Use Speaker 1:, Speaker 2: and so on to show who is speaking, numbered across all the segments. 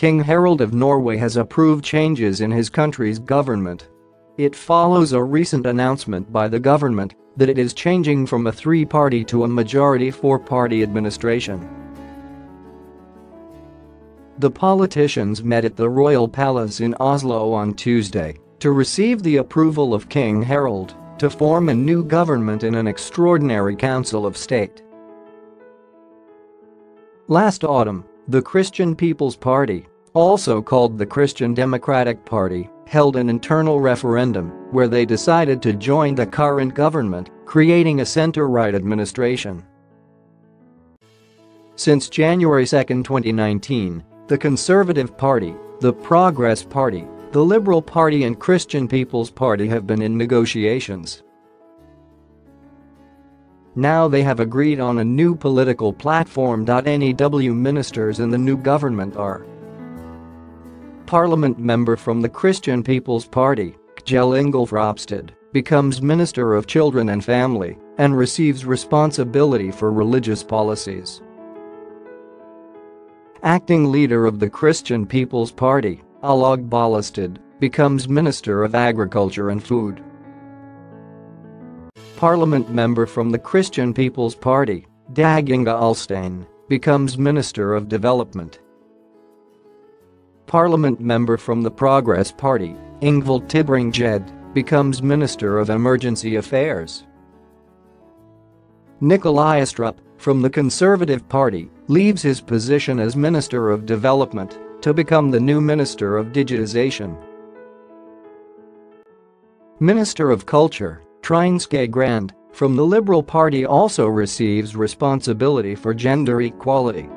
Speaker 1: King Harald of Norway has approved changes in his country's government. It follows a recent announcement by the government that it is changing from a three-party to a majority four-party administration. The politicians met at the royal palace in Oslo on Tuesday to receive the approval of King Harald to form a new government in an extraordinary council of state. Last autumn, the Christian People's Party, also called the Christian Democratic Party, held an internal referendum where they decided to join the current government, creating a center-right administration. Since January 2, 2019, the Conservative Party, the Progress Party, the Liberal Party and Christian People's Party have been in negotiations. Now they have agreed on a new political platform. NEW ministers in the new government are Parliament member from the Christian People's Party, Kjell Ingolf Ropstad, becomes Minister of Children and Family and receives responsibility for religious policies. Acting leader of the Christian People's Party, Olaug Bollestad, becomes Minister of Agriculture and Food. Parliament member from the Christian People's Party, Dag Inge Ulstein, becomes Minister of Development. Parliament member from the Progress Party, Ingvil Tybring-Gjedde, becomes Minister of Emergency Affairs. Nikolai Astrup, from the Conservative Party, leaves his position as Minister of Development to become the new Minister of Digitization. Minister of Culture, Trine Skei Grande, from the Liberal Party also receives responsibility for gender equality.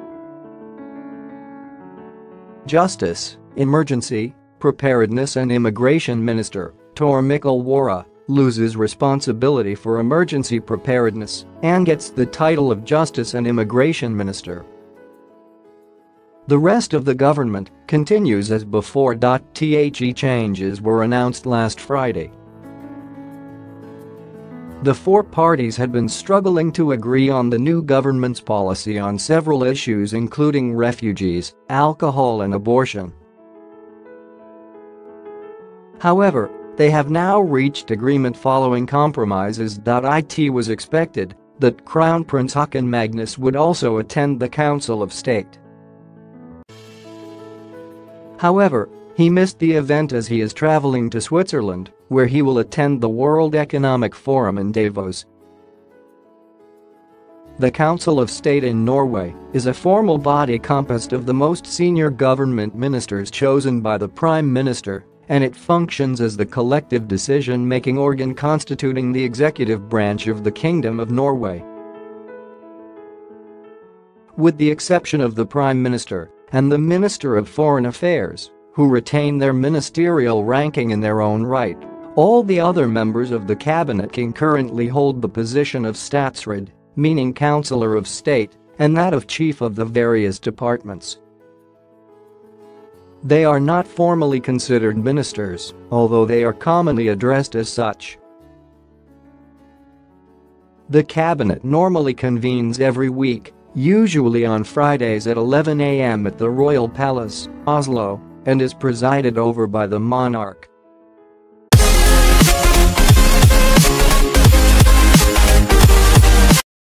Speaker 1: Justice, Emergency, Preparedness and Immigration Minister, Tor Mikkel Wara, loses responsibility for emergency preparedness and gets the title of Justice and Immigration Minister. The rest of the government continues as before. The changes were announced last Friday. The four parties had been struggling to agree on the new government's policy on several issues including refugees, alcohol and abortion. However, they have now reached agreement following compromises. It was expected that Crown Prince Haakon Magnus would also attend the Council of State. However, he missed the event as he is traveling to Switzerland, where he will attend the World Economic Forum in Davos. The Council of State in Norway is a formal body composed of the most senior government ministers chosen by the Prime Minister, and it functions as the collective decision-making organ constituting the executive branch of the Kingdom of Norway. With the exception of the Prime Minister and the Minister of Foreign Affairs, who retain their ministerial ranking in their own right. All the other members of the cabinet concurrently hold the position of statsråd, meaning Counselor of State, and that of Chief of the various departments. They are not formally considered ministers, although they are commonly addressed as such. The cabinet normally convenes every week, usually on Fridays at 11 a.m. at the Royal Palace, Oslo, and is presided over by the monarch.